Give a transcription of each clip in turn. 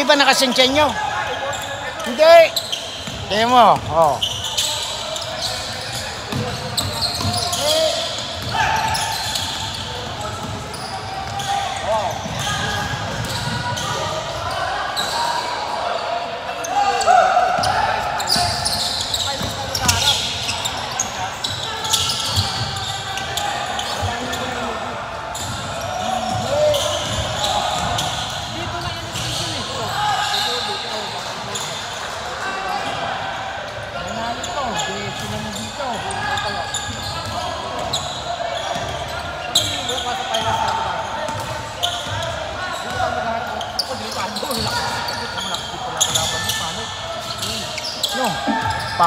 Hindi ba nakasensenyo? Hindi. Tingnan mo. Oh.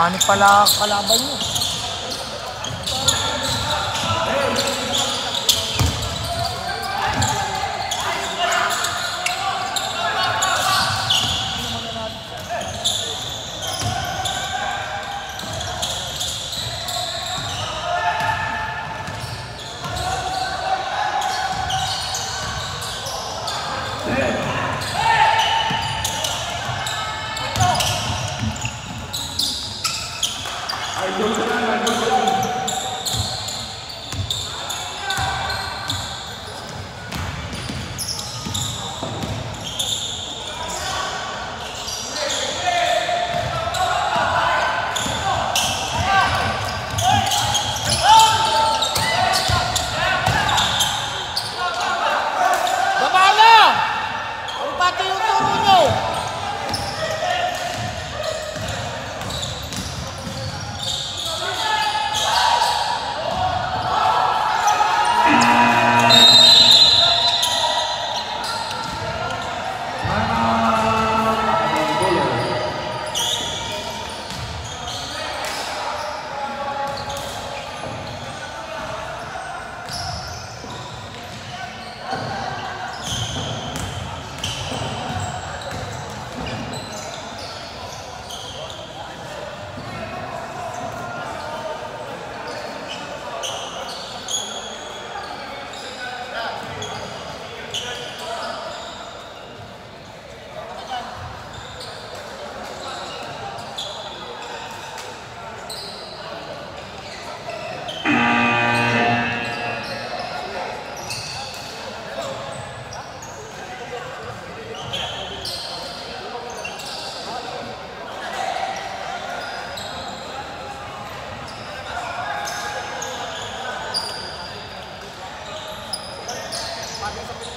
Panik pala kalaban nyo. बाकी सब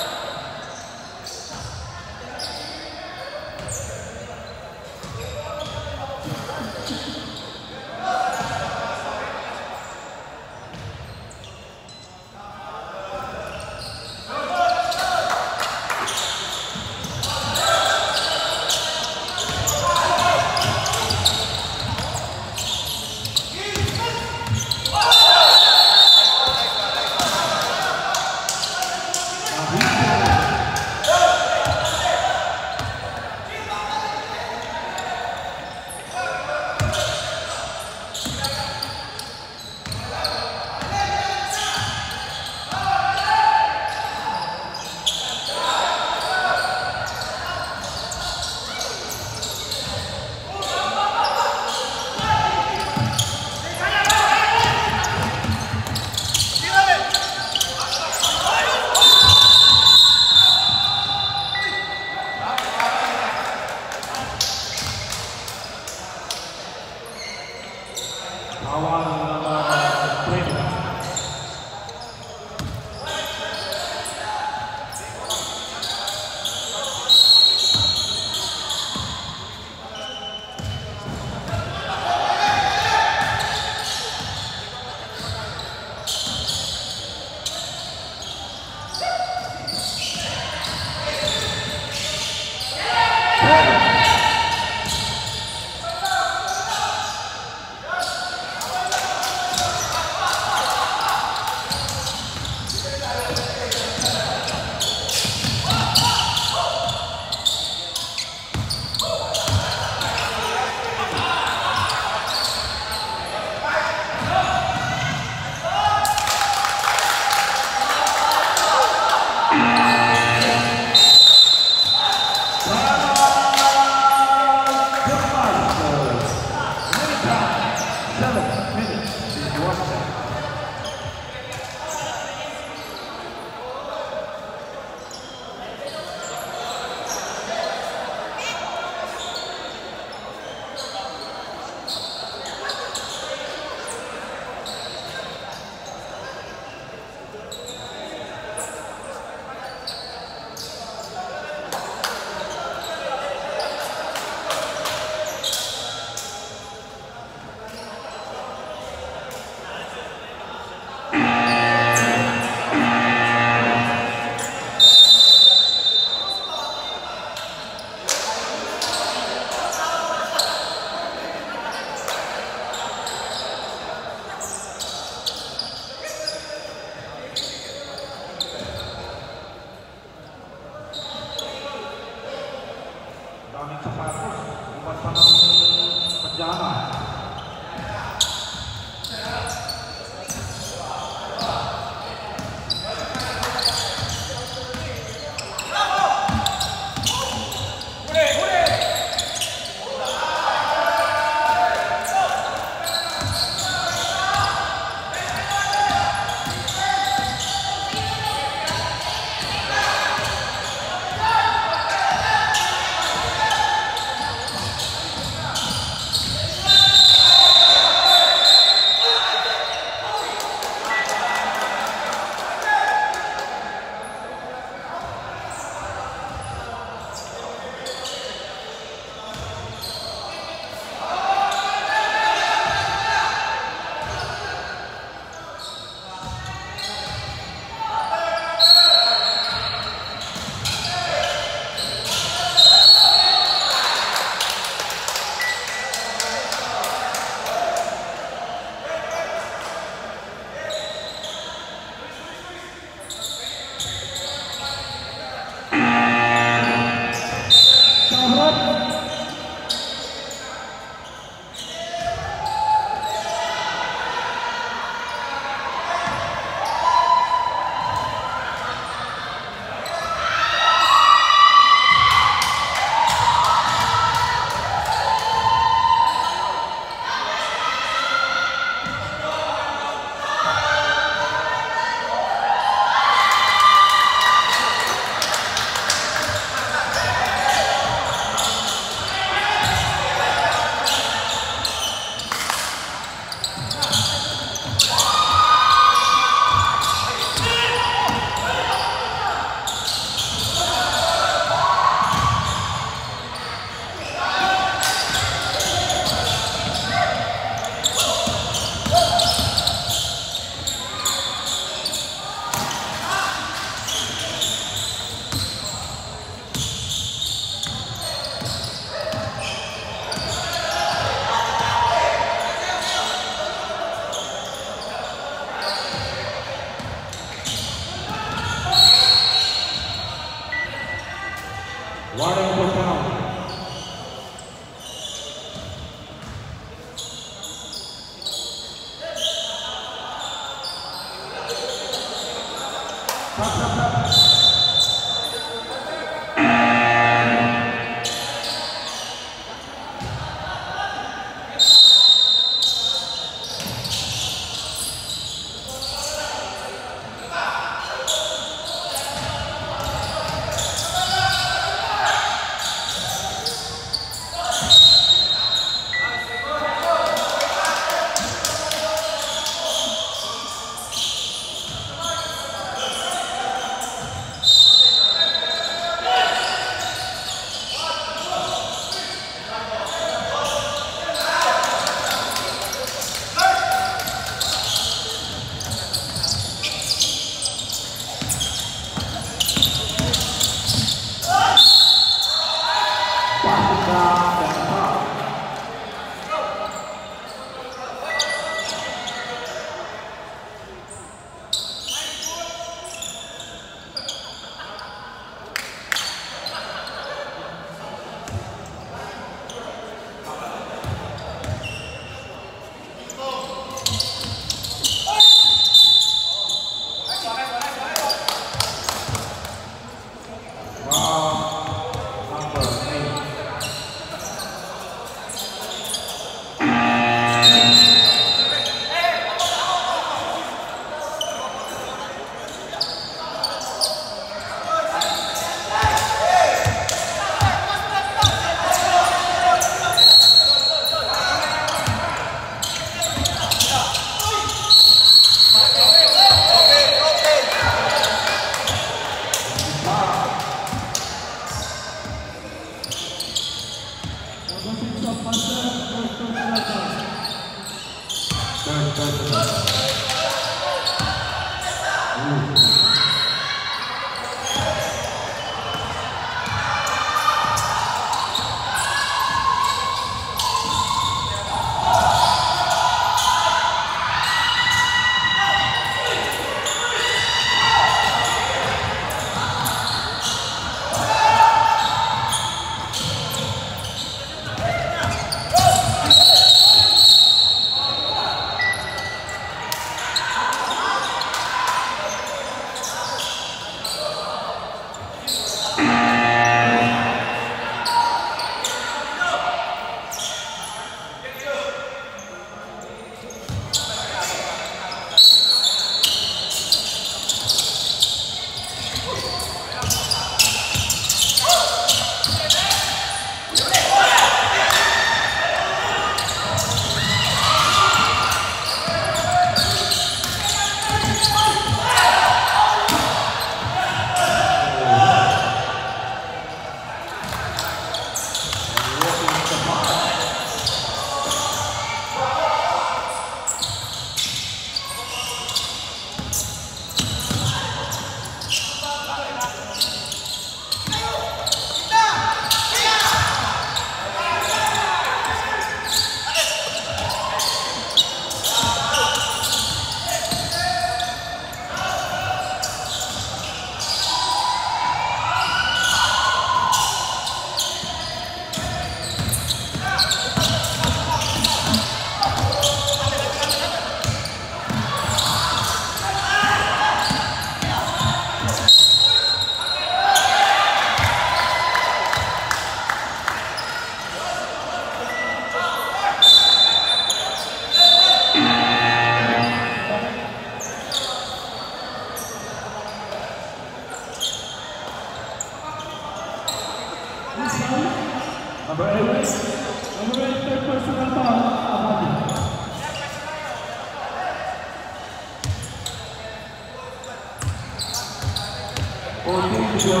Fourteen to go.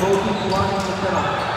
Both each line in the middle.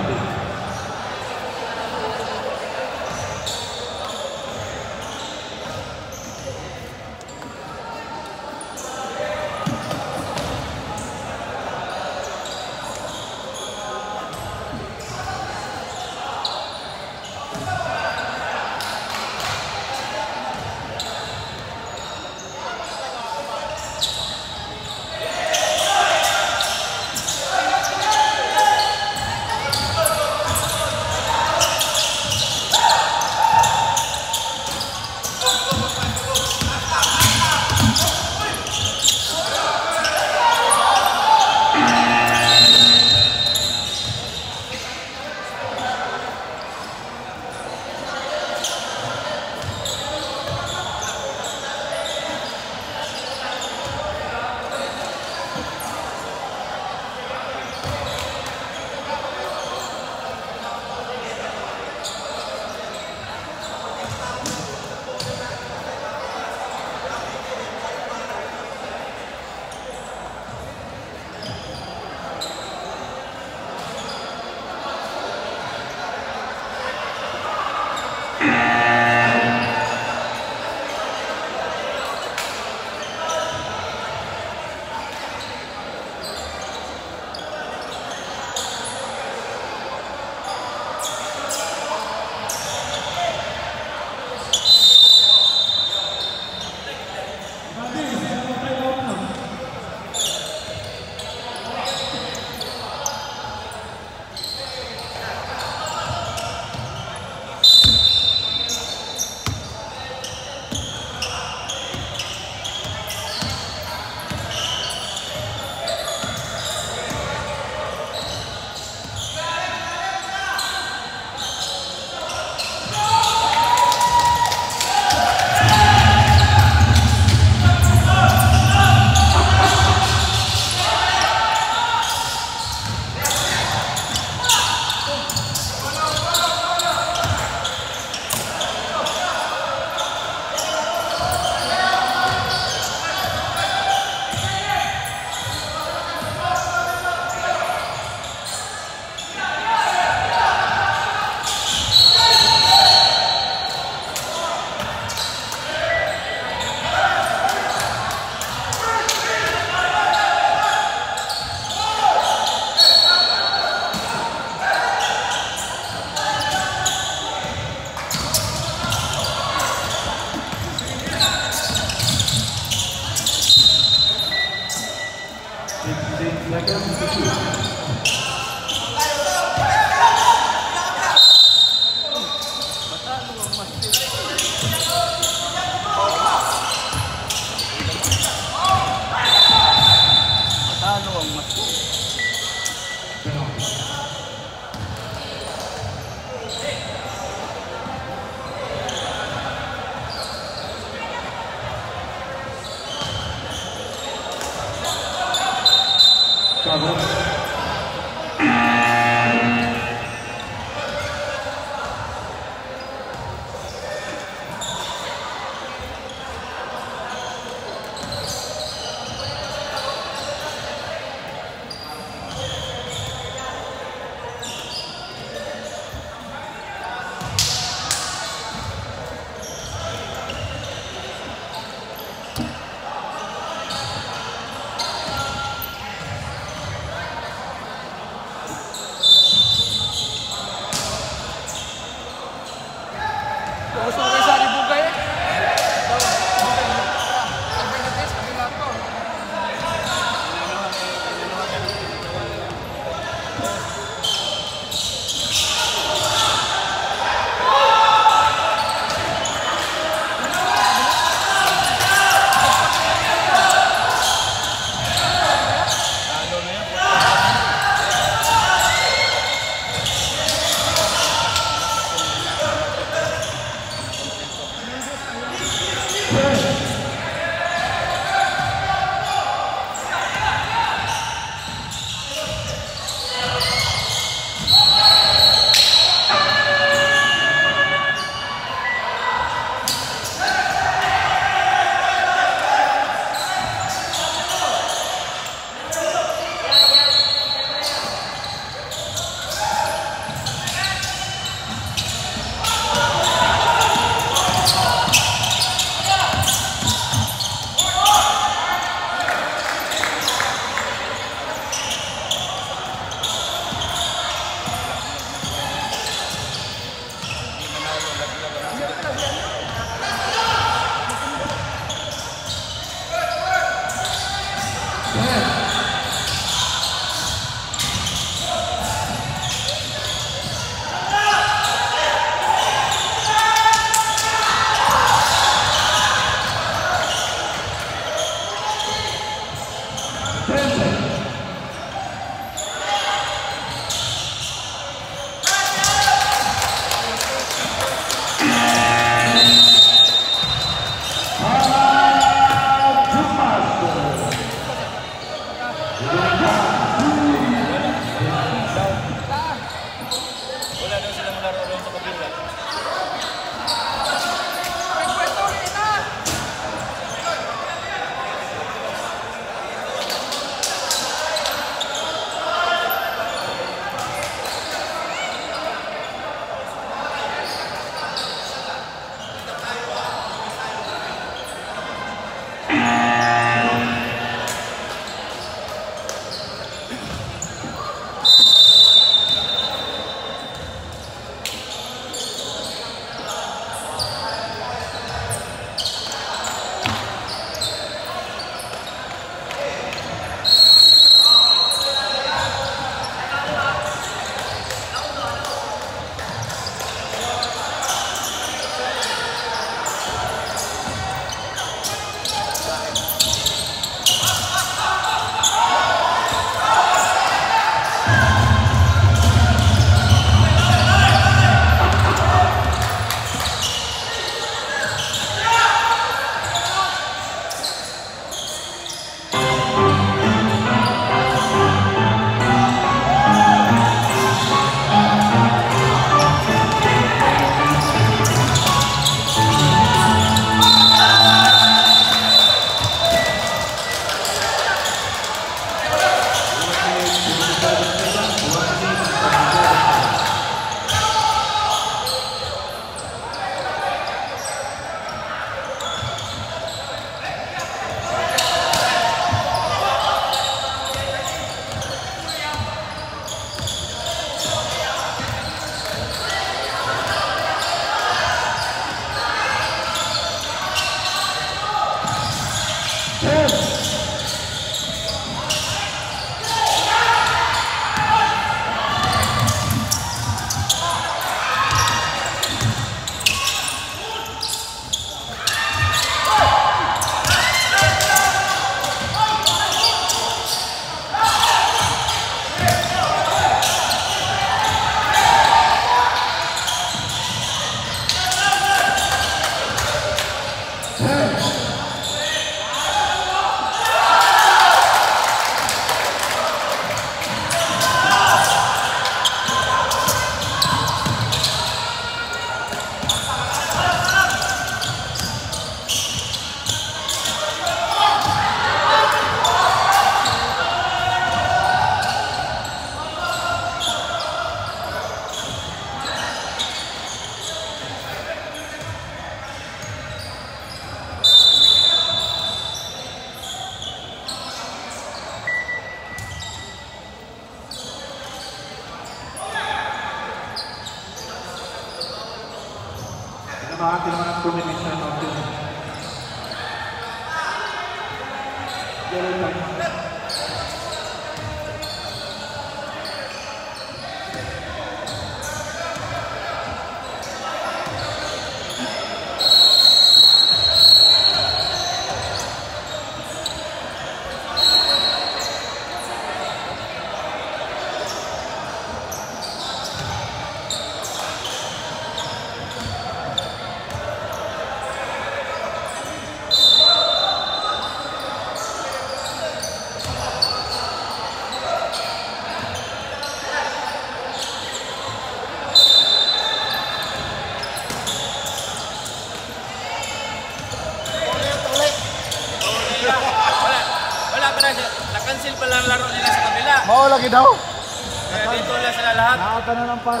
翻